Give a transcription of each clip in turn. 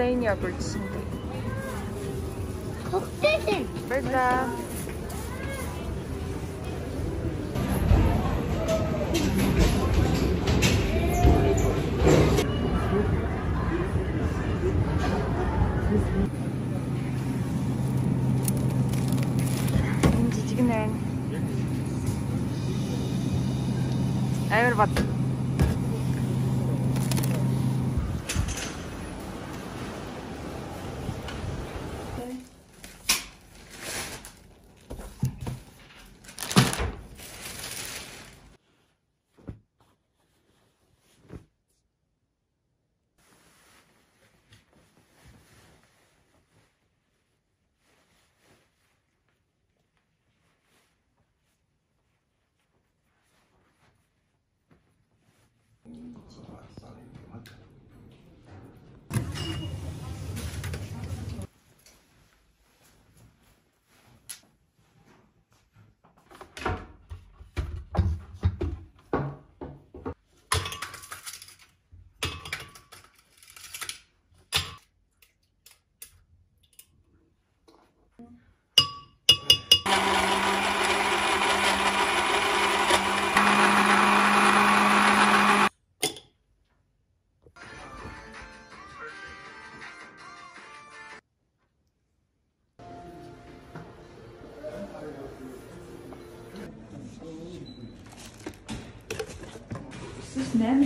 plain yogurt smoothie. Berta. birthday. battı. même,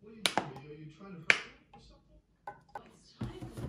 What are you doing? Are you trying to hurt me or something? It's time.